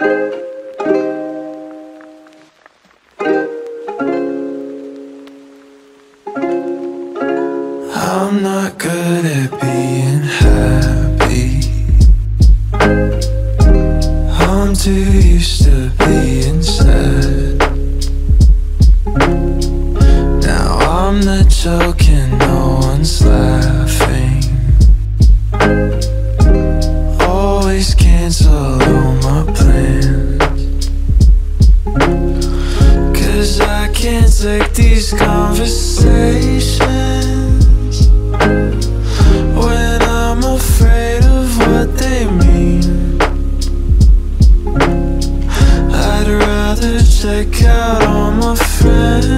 I'm not good at being happy. I'm too used to being sad. Now I'm the joke and no one's laughing. Always cancel these conversations when I'm afraid of what they mean. I'd rather check out all my friends'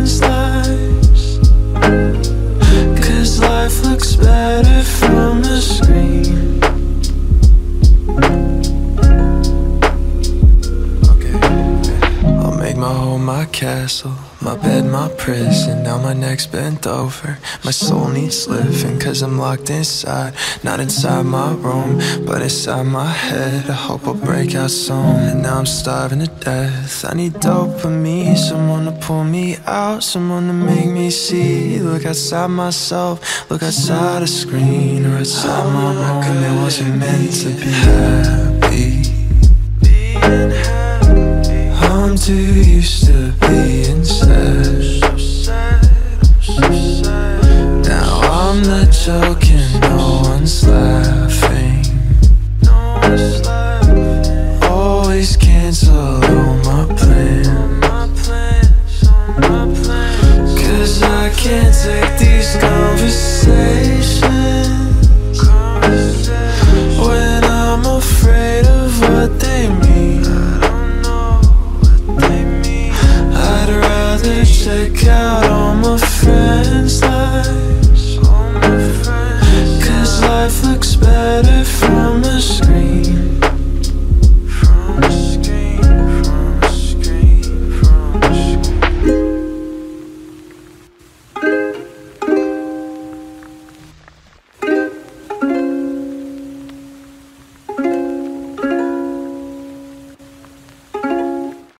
my home my castle, my bed my prison. Now my neck's bent over. My soul needs living, cause I'm locked inside. Not inside my room, but inside my head. I hope I'll break out soon. And now I'm starving to death. I need dopamine, someone to pull me out, someone to make me see. Look outside myself, look outside a screen, or outside my oh, room. It wasn't meant to be happy. Being happy. I'm too being sad. Now I'm the joke and no one's laughing. Always cancel all my plans. Cause I can't take these conversations Check out all my friends' lives. Cause life looks better from a screen.